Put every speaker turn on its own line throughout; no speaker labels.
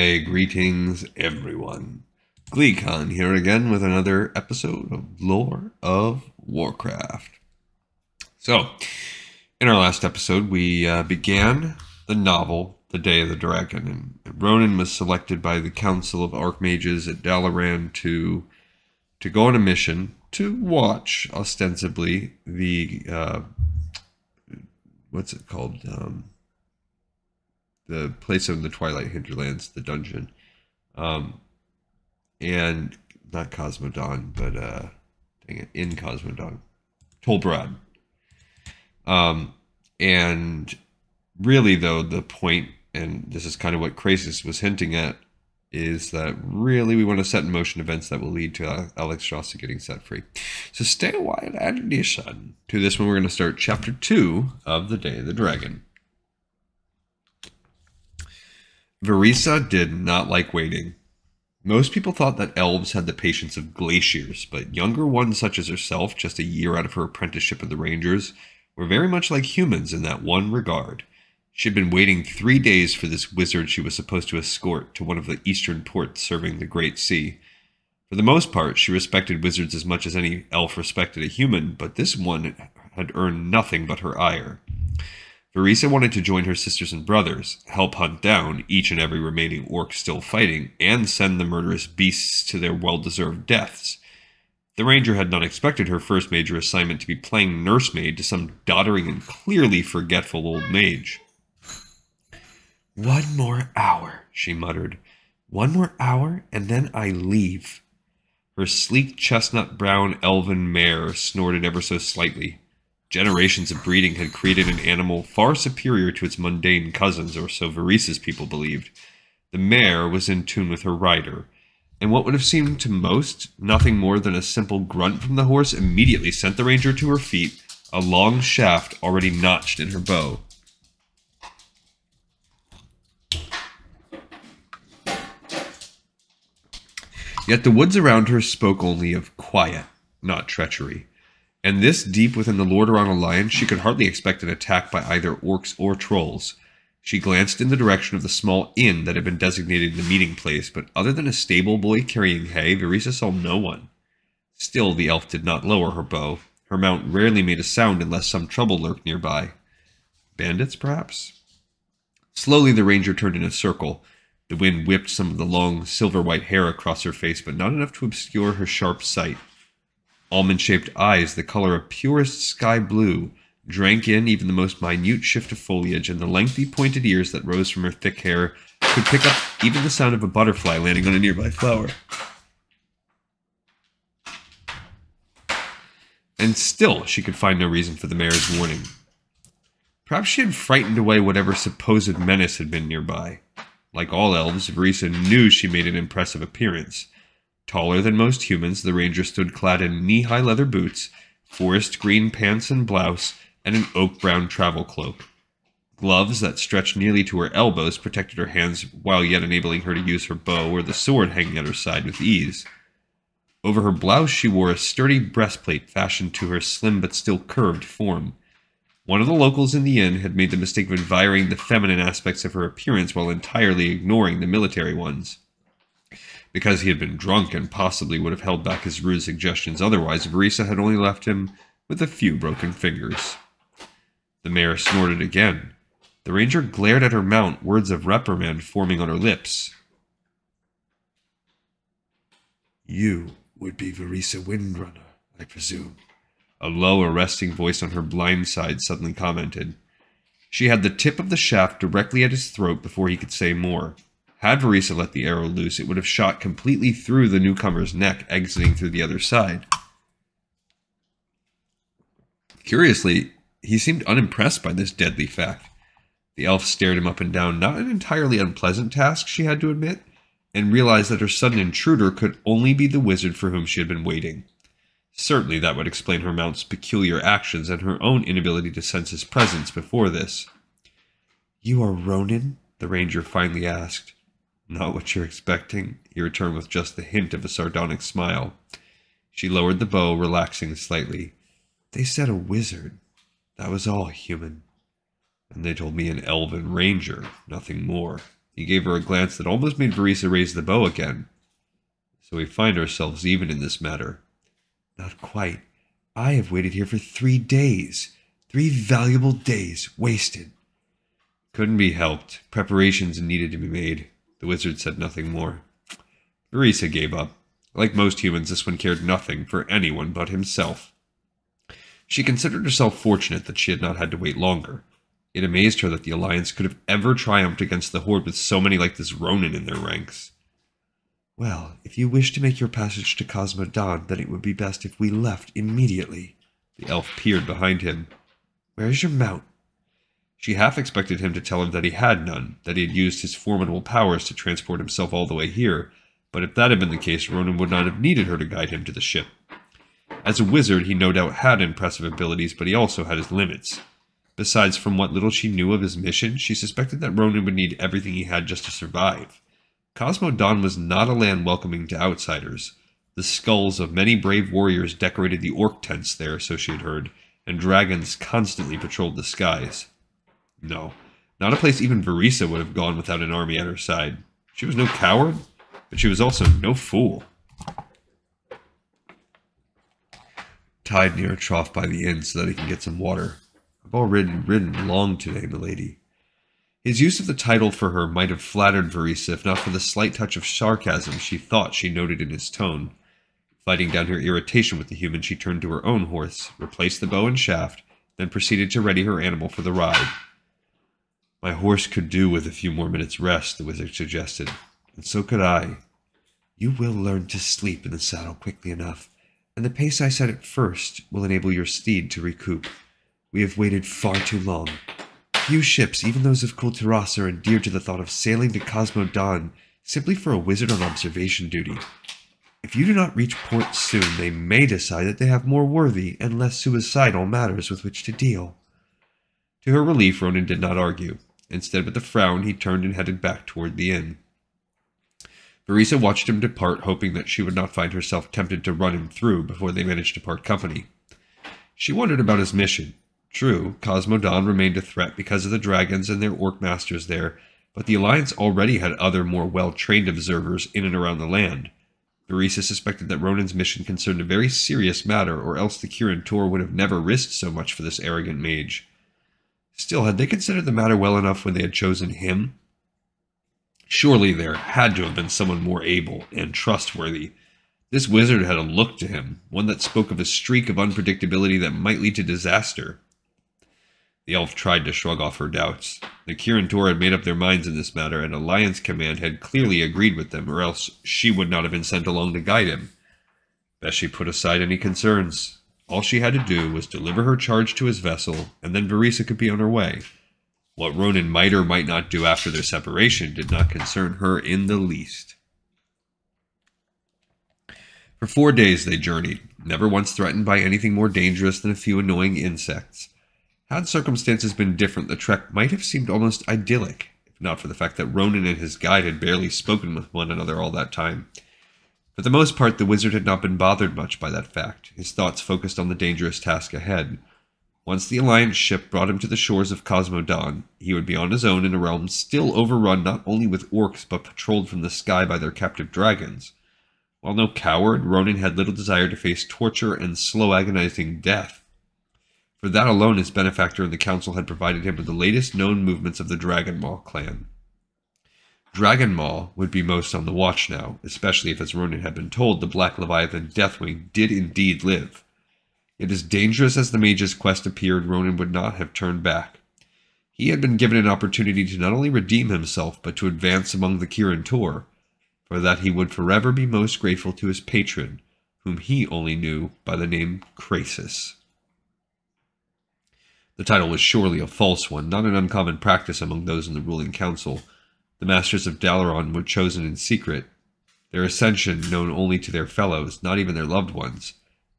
Greetings everyone. GleeCon here again with another episode of Lore of Warcraft. So, in our last episode, we uh, began the novel The Day of the Dragon, and Rhonin was selected by the Council of Archmages at Dalaran to to go on a mission to watch, ostensibly, the uh, what's it called? Um, the place of the Twilight Hinterlands, the dungeon, um, and not Khaz Modan, but uh, dang it, in Khaz Modan, Tolbrad. Um, and really, though, the point, and this is kind of what Krasus was hinting at, is that really we want to set in motion events that will lead to Alex Alexstrasza getting set free. So stay a while listen to this one. We're going to start chapter two of the Day of the Dragon. Vereesa did not like waiting. Most people thought that elves had the patience of glaciers, but younger ones such as herself, just a year out of her apprenticeship with the Rangers, were very much like humans in that one regard. She had been waiting three days for this wizard she was supposed to escort to one of the eastern ports serving the Great Sea. For the most part, she respected wizards as much as any elf respected a human, but this one had earned nothing but her ire. Vereesa wanted to join her sisters and brothers, help hunt down each and every remaining orc still fighting, and send the murderous beasts to their well deserved deaths. The ranger had not expected her first major assignment to be playing nursemaid to some doddering and clearly forgetful old mage. One more hour, she muttered. One more hour, and then I leave. Her sleek chestnut brown elven mare snorted ever so slightly. Generations of breeding had created an animal far superior to its mundane cousins, or so Vereesa's people believed. The mare was in tune with her rider, and what would have seemed to most nothing more than a simple grunt from the horse immediately sent the ranger to her feet, a long shaft already notched in her bow. Yet the woods around her spoke only of quiet, not treachery. And this deep within the Lordaeron alliance, she could hardly expect an attack by either orcs or trolls. She glanced in the direction of the small inn that had been designated the meeting place, but other than a stable boy carrying hay, Vereesa saw no one. Still, the elf did not lower her bow. Her mount rarely made a sound unless some trouble lurked nearby. Bandits, perhaps? Slowly, the ranger turned in a circle. The wind whipped some of the long, silver white hair across her face, but not enough to obscure her sharp sight. Almond shaped eyes, the color of purest sky blue, drank in even the most minute shift of foliage, and the lengthy pointed ears that rose from her thick hair could pick up even the sound of a butterfly landing on a nearby flower. And still, she could find no reason for the mayor's warning. Perhaps she had frightened away whatever supposed menace had been nearby. Like all elves, Vereesa knew she made an impressive appearance. Taller than most humans, the ranger stood clad in knee high leather boots, forest green pants and blouse, and an oak brown travel cloak. Gloves that stretched nearly to her elbows protected her hands while yet enabling her to use her bow or the sword hanging at her side with ease. Over her blouse, she wore a sturdy breastplate fashioned to her slim but still curved form. One of the locals in the inn had made the mistake of admiring the feminine aspects of her appearance while entirely ignoring the military ones. Because he had been drunk and possibly would have held back his rude suggestions otherwise, Vereesa had only left him with a few broken fingers. The mare snorted again. The ranger glared at her mount, words of reprimand forming on her lips. You would be Vereesa Windrunner, I presume. A low, arresting voice on her blind side suddenly commented. She had the tip of the shaft directly at his throat before he could say more. Had Vereesa let the arrow loose, it would have shot completely through the newcomer's neck, exiting through the other side. Curiously, he seemed unimpressed by this deadly fact. The elf stared him up and down, not an entirely unpleasant task, she had to admit, and realized that her sudden intruder could only be the wizard for whom she had been waiting. Certainly that would explain her mount's peculiar actions and her own inability to sense his presence before this. You are Rhonin? the ranger finally asked. Not what you're expecting, he returned with just the hint of a sardonic smile. She lowered the bow, relaxing slightly. They said a wizard. That was all human. And they told me an elven ranger, nothing more. He gave her a glance that almost made Vereesa raise the bow again. So we find ourselves even in this matter.
Not quite. I have waited here for three days. Three valuable days wasted.
Couldn't be helped. Preparations needed to be made. The wizard said nothing more. Vereesa gave up. Like most humans, this one cared nothing for anyone but himself. She considered herself fortunate that she had not had to wait longer. It amazed her that the Alliance could have ever triumphed against the Horde with so many like this Rhonin in their ranks.
Well, if you wish to make your passage to Khaz Modan, then it would be best if we left immediately.
The elf peered behind him.
Where is your mount?
She half expected him to tell her that he had none, that he had used his formidable powers to transport himself all the way here, but if that had been the case, Rhonin would not have needed her to guide him to the ship. As a wizard, he no doubt had impressive abilities, but he also had his limits. Besides, from what little she knew of his mission, she suspected that Rhonin would need everything he had just to survive. Khaz Modan was not a land welcoming to outsiders. The skulls of many brave warriors decorated the orc tents there, so she had heard, and dragons constantly patrolled the skies. No, not a place even Vereesa would have gone without an army at her side. She was no coward, but she was also no fool. Tied near a trough by the inn so that he can get some water. I've already ridden long today, milady. His use of the title for her might have flattered Vereesa if not for the slight touch of sarcasm she thought she noted in his tone. Fighting down her irritation with the human, she turned to her own horse, replaced the bow and shaft, then proceeded to ready her animal for the ride. My horse could do with a few more minutes' rest, the wizard suggested, and so could I.
You will learn to sleep in the saddle quickly enough, and the pace I set at first will enable your steed to recoup. We have waited far too long. Few ships, even those of Kul Tiras, are endeared to the thought of sailing to Khaz Modan simply for a wizard on observation duty. If you do not reach port soon, they may decide that they have more worthy and less suicidal matters with which to deal.
To her relief, Rhonin did not argue. Instead, with a frown, he turned and headed back toward the inn. Vereesa watched him depart, hoping that she would not find herself tempted to run him through before they managed to part company. She wondered about his mission. True, Khaz Modan remained a threat because of the dragons and their orc masters there, but the Alliance already had other more well-trained observers in and around the land. Vereesa suspected that Rhonin's mission concerned a very serious matter, or else the Kirin would have never risked so much for this arrogant mage. Still, had they considered the matter well enough when they had chosen him? Surely there had to have been someone more able and trustworthy. This wizard had a look to him, one that spoke of a streak of unpredictability that might lead to disaster. The elf tried to shrug off her doubts. The Kirin had made up their minds in this matter, and Alliance Command had clearly agreed with them, or else she would not have been sent along to guide him. Best she put aside any concerns. All she had to do was deliver her charge to his vessel, and then Vereesa could be on her way. What Rhonin might or might not do after their separation did not concern her in the least. For four days they journeyed, never once threatened by anything more dangerous than a few annoying insects. Had circumstances been different, the trek might have seemed almost idyllic, if not for the fact that Rhonin and his guide had barely spoken with one another all that time. For the most part, the wizard had not been bothered much by that fact. His thoughts focused on the dangerous task ahead. Once the Alliance ship brought him to the shores of Khaz Modan, he would be on his own in a realm still overrun not only with orcs but patrolled from the sky by their captive dragons. While no coward, Rhonin had little desire to face torture and slow agonizing death. For that alone, his benefactor and the council had provided him with the latest known movements of the Dragonmaw clan. Dragonmaw would be most on the watch now, especially if, as Rhonin had been told, the Black Leviathan Deathwing did indeed live. Yet as dangerous as the mage's quest appeared, Rhonin would not have turned back. He had been given an opportunity to not only redeem himself, but to advance among the Kirin Tor. For that he would forever be most grateful to his patron, whom he only knew by the name Krasus. The title was surely a false one, not an uncommon practice among those in the ruling council. The masters of Dalaran were chosen in secret, their ascension known only to their fellows, not even their loved ones.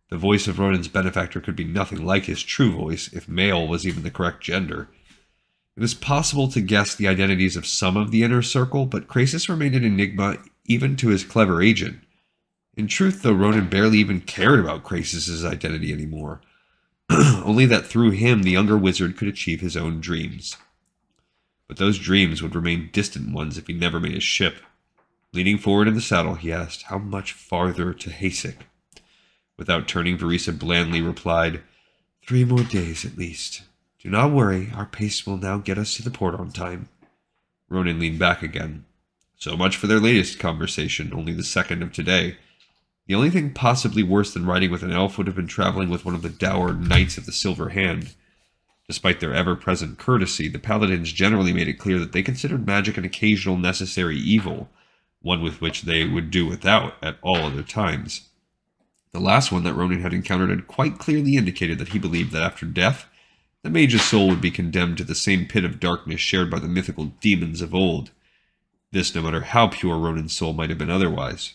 The voice of Rhonin's benefactor could be nothing like his true voice, if male was even the correct gender. It was possible to guess the identities of some of the inner circle, but Krasus remained an enigma even to his clever agent. In truth, though, Rhonin barely even cared about Krasus's identity anymore. only that through him the younger wizard could achieve his own dreams. But those dreams would remain distant ones if he never made his ship. Leaning forward in the saddle, he asked how much farther to Hasic. Without turning, Vereesa blandly replied, Three more days at least. Do not worry, our pace will now get us to the port on time. Rhonin leaned back again. So much for their latest conversation, only the second of today. The only thing possibly worse than riding with an elf would have been traveling with one of the dour Knights of the Silver Hand. Despite their ever present courtesy, the paladins generally made it clear that they considered magic an occasional necessary evil, one with which they would do without at all other times. The last one that Rhonin had encountered had quite clearly indicated that he believed that after death, the mage's soul would be condemned to the same pit of darkness shared by the mythical demons of old. This, no matter how pure Rhonin's soul might have been otherwise.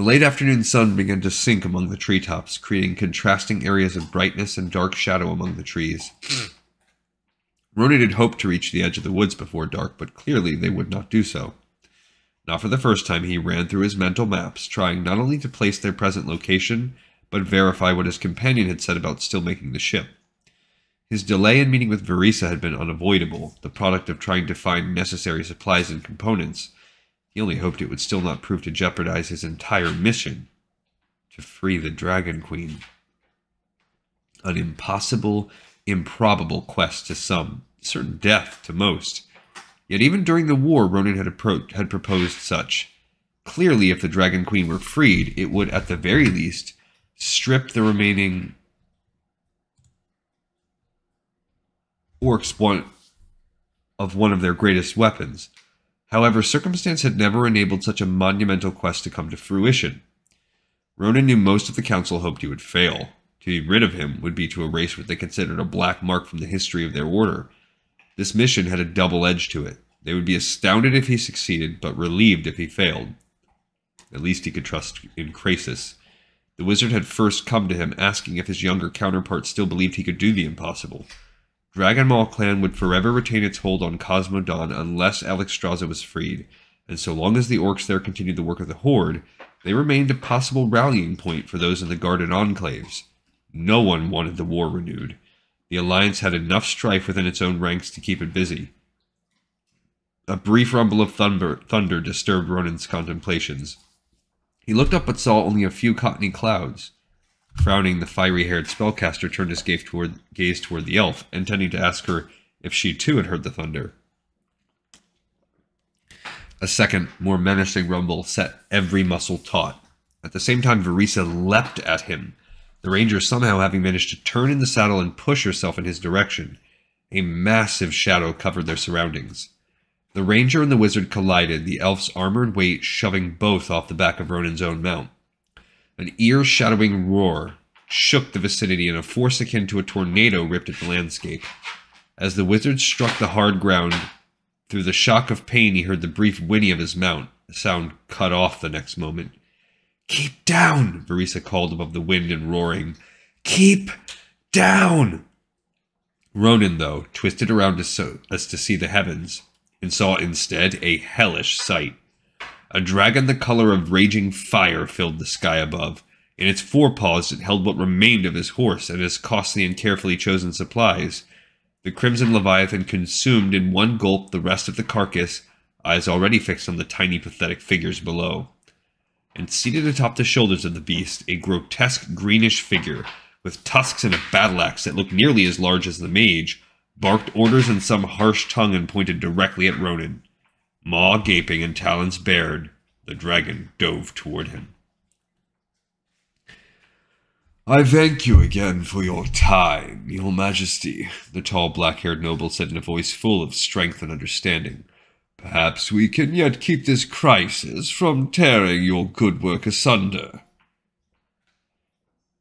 The late afternoon sun began to sink among the treetops, creating contrasting areas of brightness and dark shadow among the trees. Hmm. Rhonin had hoped to reach the edge of the woods before dark, but clearly they would not do so. Not for the first time, he ran through his mental maps, trying not only to place their present location, but verify what his companion had said about still making the ship. His delay in meeting with Vereesa had been unavoidable, the product of trying to find necessary supplies and components. He only hoped it would still not prove to jeopardize his entire mission to free the Dragon Queen. An impossible, improbable quest to some, certain death to most. Yet even during the war, Rhonin had, had proposed such. Clearly, if the Dragon Queen were freed, it would, at the very least, strip the remaining orcs one of one of their greatest weapons. However, circumstance had never enabled such a monumental quest to come to fruition. Rhonin knew most of the council hoped he would fail. To be rid of him would be to erase what they considered a black mark from the history of their order. This mission had a double edge to it. They would be astounded if he succeeded, but relieved if he failed. At least he could trust in Krasus. The wizard had first come to him asking if his younger counterpart still believed he could do the impossible. Dragonmaw clan would forever retain its hold on Khaz Modan unless Alexstrasza was freed, and so long as the orcs there continued the work of the Horde, they remained a possible rallying point for those in the guarded enclaves. No one wanted the war renewed. The Alliance had enough strife within its own ranks to keep it busy. A brief rumble of thunder, thunder disturbed Rhonin's contemplations. He looked up but saw only a few cottony clouds. Frowning, the fiery haired spellcaster turned his gaze toward, gaze toward the elf, intending to ask her if she too had heard the thunder. A second, more menacing rumble set every muscle taut. At the same time, Vereesa leapt at him, the ranger somehow having managed to turn in the saddle and push herself in his direction. A massive shadow covered their surroundings. The ranger and the wizard collided, the elf's armored weight shoving both off the back of Rhonin's own mount. An ear-shattering roar shook the vicinity, and a force akin to a tornado ripped at the landscape. As the wizard struck the hard ground, through the shock of pain, he heard the brief whinny of his mount, a sound cut off the next moment. Keep down, Vereesa called above the wind and roaring. Keep down! Rhonin, though, twisted around so as to see the heavens, and saw instead a hellish sight. A dragon the color of raging fire filled the sky above. In its forepaws it held what remained of his horse and his costly and carefully chosen supplies. The crimson leviathan consumed in one gulp the rest of the carcass, eyes already fixed on the tiny pathetic figures below. And seated atop the shoulders of the beast, a grotesque greenish figure, with tusks and a battle axe that looked nearly as large as the mage, barked orders in some harsh tongue and pointed directly at Rhonin. Maw gaping and talons bared, the dragon dove toward him. I thank you again for your time, your majesty, the tall black haired noble said in a voice full of strength and understanding. Perhaps we can yet keep this crisis from tearing your good work asunder.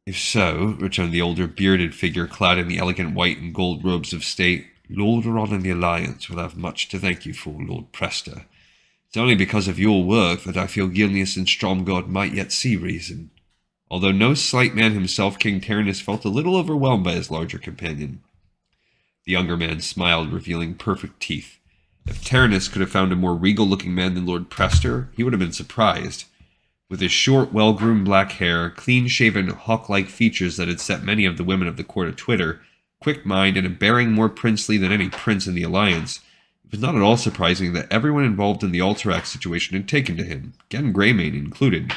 If so, returned the older bearded figure clad in the elegant white and gold robes of state, Lordaeron and the Alliance will have much to thank you for, Lord Prester. It's only because of your work that I feel Gilneas and Stromgarde might yet see reason. Although no slight man himself, King Terenas felt a little overwhelmed by his larger companion. The younger man smiled, revealing perfect teeth. If Terenas could have found a more regal looking man than Lord Prester, he would have been surprised. With his short, well groomed black hair, clean shaven, hawk like features that had set many of the women of the court a twitter, quick mind, and a bearing more princely than any prince in the alliance, it was not at all surprising that everyone involved in the Alterac situation had taken to him, Genn Greymane included.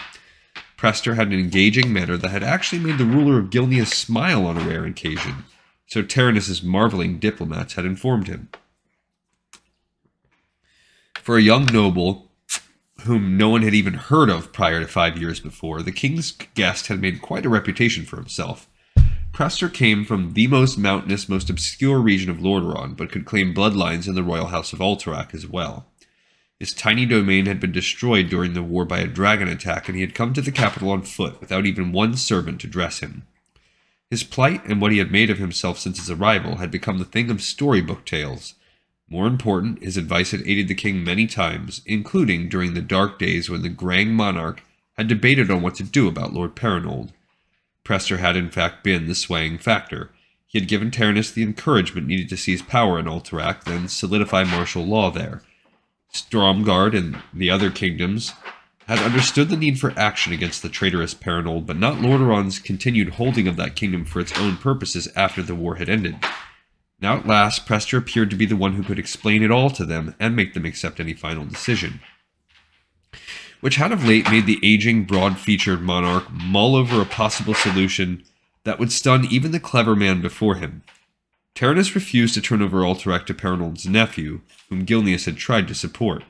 Prester had an engaging manner that had actually made the ruler of Gilneas smile on a rare occasion, so Terenas' marveling diplomats had informed him. For a young noble, whom no one had even heard of prior to five years before, the king's guest had made quite a reputation for himself. Prester came from the most mountainous, most obscure region of Lordaeron, but could claim bloodlines in the royal house of Alterac as well. His tiny domain had been destroyed during the war by a dragon attack, and he had come to the capital on foot without even one servant to dress him. His plight and what he had made of himself since his arrival had become the thing of storybook tales. More important, his advice had aided the king many times, including during the dark days when the Grang monarch had debated on what to do about Lord Perenolde. Prester had in fact been the swaying factor. He had given Terenas the encouragement needed to seize power in Alterac, then solidify martial law there. Stromgarde and the other kingdoms had understood the need for action against the traitorous Perenolde, but not Lordaeron's continued holding of that kingdom for its own purposes after the war had ended. Now at last, Prester appeared to be the one who could explain it all to them and make them accept any final decision which had of late made the aging, broad featured monarch mull over a possible solution that would stun even the clever man before him. Terenas refused to turn over Alterac to Perenolde's nephew, whom Gilneas had tried to support.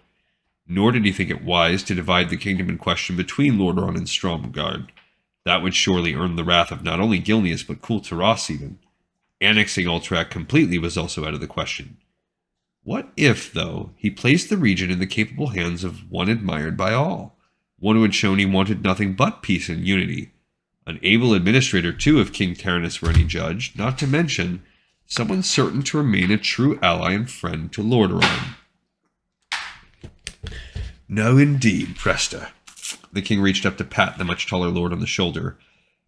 Nor did he think it wise to divide the kingdom in question between Lordaeron and Stromgarde. That would surely earn the wrath of not only Gilneas but Kul Tiras even. Annexing Alterac completely was also out of the question. What if, though, he placed the region in the capable hands of one admired by all, one who had shown he wanted nothing but peace and unity, an able administrator, too, if King Terenas were any judge, not to mention someone certain to remain a true ally and friend to Lord Lordaeron? No, indeed, Prester. The king reached up to pat the much taller lord on the shoulder.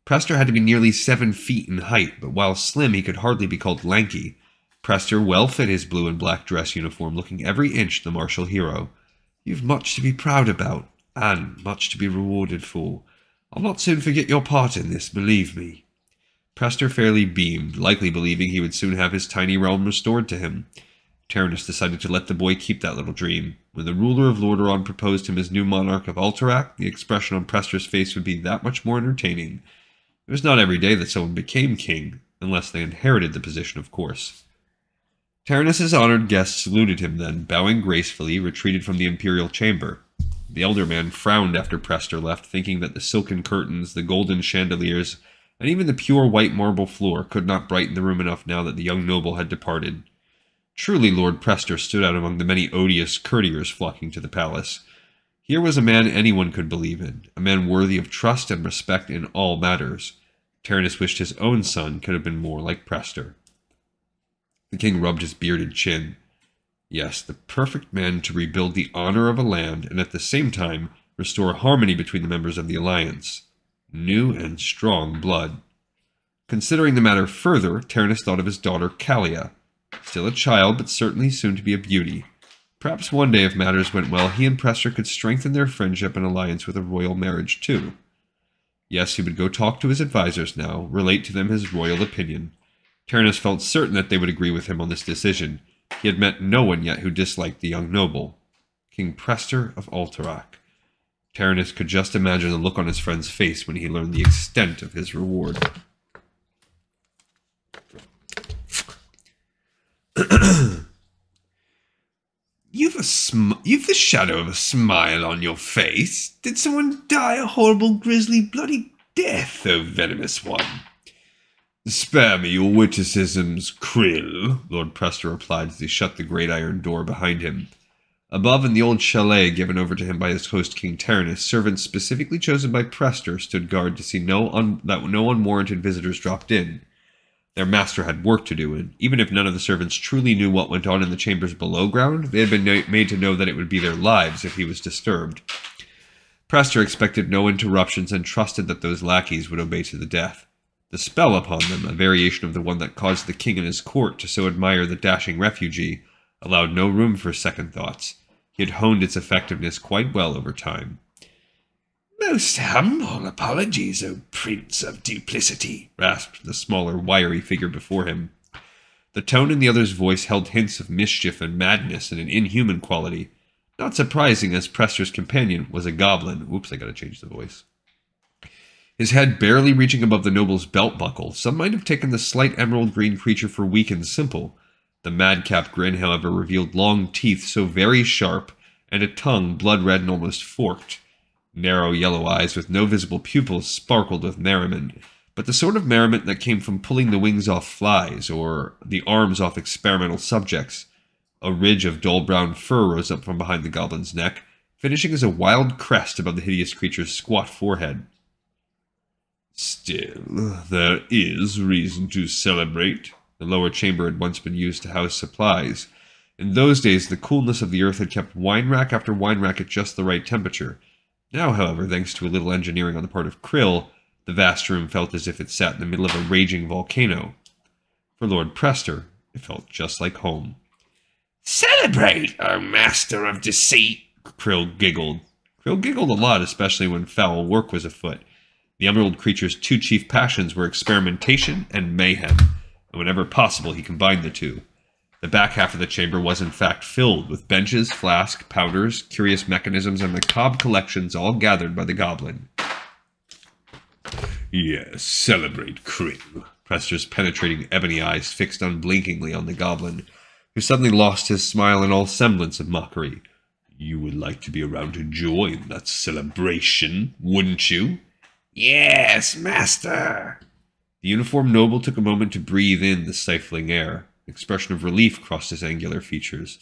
Prester had to be nearly seven feet in height, but while slim, he could hardly be called lanky Prester well fit his blue and black dress uniform, looking every inch the martial hero. You've much to be proud about, and much to be rewarded for. I'll not soon forget your part in this, believe me. Prester fairly beamed, likely believing he would soon have his tiny realm restored to him. Terenas decided to let the boy keep that little dream. When the ruler of Lordaeron proposed him as new monarch of Alterac, the expression on Prester's face would be that much more entertaining. It was not every day that someone became king, unless they inherited the position, of course. Terenas' honored guest saluted him then, bowing gracefully, retreated from the imperial chamber. The elder man frowned after Prester left, thinking that the silken curtains, the golden chandeliers, and even the pure white marble floor could not brighten the room enough now that the young noble had departed. Truly, Lord Prester stood out among the many odious courtiers flocking to the palace. Here was a man anyone could believe in, a man worthy of trust and respect in all matters. Terenas wished his own son could have been more like Prester. The king rubbed his bearded chin. Yes, the perfect man to rebuild the honor of a land and at the same time restore harmony between the members of the alliance. New and strong blood. Considering the matter further, Terenas thought of his daughter Calia, Still a child, but certainly soon to be a beauty. Perhaps one day, if matters went well, he and Prester could strengthen their friendship and alliance with a royal marriage, too. Yes, he would go talk to his advisers now, relate to them his royal opinion. Terenas felt certain that they would agree with him on this decision. He had met no one yet who disliked the young noble. King Prester of Alterac. Terenas could just imagine the look on his friend's face when he learned the extent of his reward. you've a sm- you've the shadow of a smile on your face. Did someone die a horrible, grisly, bloody death, O venomous one? Spare me your witticisms, Kryll, Lord Prester replied as he shut the great iron door behind him. Above, in the old chalet given over to him by his host King Terenas, servants specifically chosen by Prester stood guard to see no that no unwarranted visitors dropped in. Their master had work to do, and even if none of the servants truly knew what went on in the chambers below ground, they had been made to know that it would be their lives if he was disturbed. Prester expected no interruptions and trusted that those lackeys would obey to the death. The spell upon them, a variation of the one that caused the king and his court to so admire the dashing refugee, allowed no room for second thoughts. He had honed its effectiveness quite well over time. Most humble apologies, O Prince of Duplicity, rasped the smaller, wiry figure before him. The tone in the other's voice held hints of mischief and madness and an inhuman quality. Not surprising, as Prester's companion was a goblin. Oops, I gotta change the voice. His head barely reaching above the noble's belt buckle, some might have taken the slight emerald green creature for weak and simple. The madcap grin, however, revealed long teeth so very sharp, and a tongue blood red and almost forked. Narrow yellow eyes with no visible pupils sparkled with merriment, but the sort of merriment that came from pulling the wings off flies or the arms off experimental subjects. A ridge of dull brown fur rose up from behind the goblin's neck, finishing as a wild crest above the hideous creature's squat forehead. Still, there is reason to celebrate. The lower chamber had once been used to house supplies. In those days, the coolness of the earth had kept wine rack after wine rack at just the right temperature. Now, however, thanks to a little engineering on the part of Kryll, the vast room felt as if it sat in the middle of a raging volcano. For Lord Prester, it felt just like home.
Celebrate, O master of deceit,
Kryll giggled. Kryll giggled a lot, especially when foul work was afoot. The emerald creature's two chief passions were experimentation and mayhem, and whenever possible he combined the two. The back half of the chamber was in fact filled with benches, flasks, powders, curious mechanisms, and macabre collections all gathered by the goblin. Yes, celebrate, Kryll. Prester's penetrating ebony eyes fixed unblinkingly on the goblin, who suddenly lost his smile and all semblance of mockery. You would like to be around to join that celebration, wouldn't you?
Yes, master.
The uniformed noble took a moment to breathe in the stifling air. An expression of relief crossed his angular features.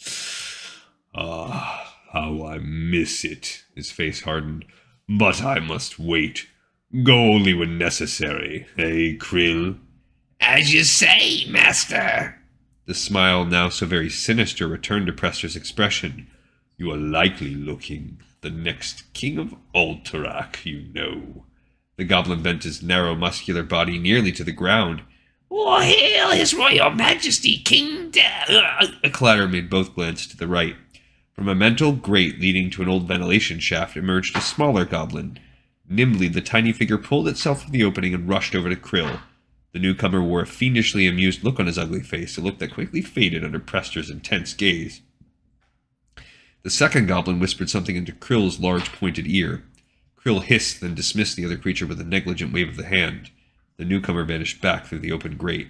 Ah, how I miss it. His face hardened. But I must wait. Go only when necessary, eh, Kryll?
As you say, master.
The smile, now so very sinister, returned to Prester's expression. You are likely looking the next king of Alterac, you know. The goblin bent his narrow, muscular body nearly to the ground.
Oh, hail his royal majesty, King Da-
A clatter made both glance to the right. From a mental grate leading to an old ventilation shaft emerged a smaller goblin. Nimbly, the tiny figure pulled itself from the opening and rushed over to Kryll. The newcomer wore a fiendishly amused look on his ugly face, a look that quickly faded under Prester's intense gaze. The second goblin whispered something into Kryll's large pointed ear. Kryll hissed, then dismissed the other creature with a negligent wave of the hand. The newcomer vanished back through the open grate.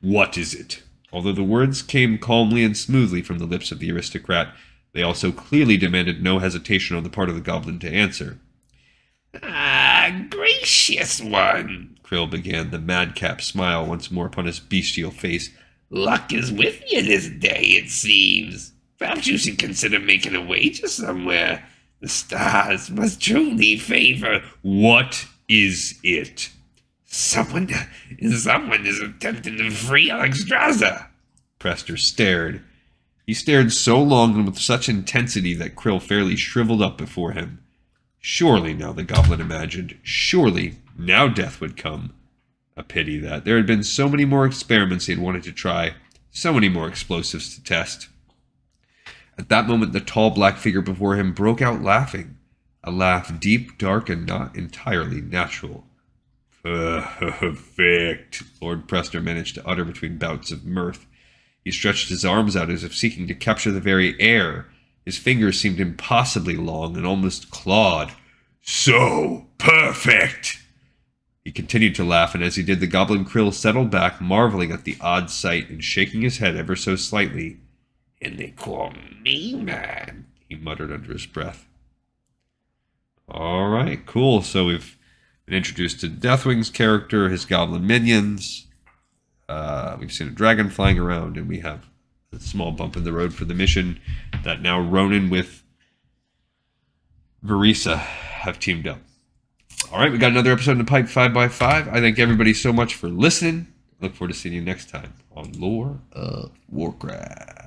What is it? Although the words came calmly and smoothly from the lips of the aristocrat, they also clearly demanded no hesitation on the part of the goblin to answer.
Ah, gracious one.
Kryll began, the madcap smile once more upon his bestial face.
Luck is with you this day, it seems. Perhaps you should consider making a wager somewhere. The stars must truly favor.
What is it?
Someone, someone is attempting to free Alexstrasza.
Prester stared. He stared so long and with such intensity that Kryll fairly shriveled up before him. Surely now, the goblin imagined, surely now death would come. A pity that there had been so many more experiments he had wanted to try, so many more explosives to test. At that moment, the tall black figure before him broke out laughing, a laugh deep, dark, and not entirely natural. Perfect, Lord Prester managed to utter between bouts of mirth. He stretched his arms out as if seeking to capture the very air. His fingers seemed impossibly long and almost clawed. So perfect! He continued to laugh, and as he did, the goblin Kryll settled back, marveling at the odd sight and shaking his head ever so slightly.
And they call me man.
He muttered under his breath. All right, cool. So we've been introduced to Deathwing's character, his goblin minions. Uh, we've seen a dragon flying around, and we have a small bump in the road for the mission that now Rhonin with Vereesa have teamed up. All right, we got another episode the pipe 5x5. I thank everybody so much for listening. Look forward to seeing you next time on Lore of Warcraft.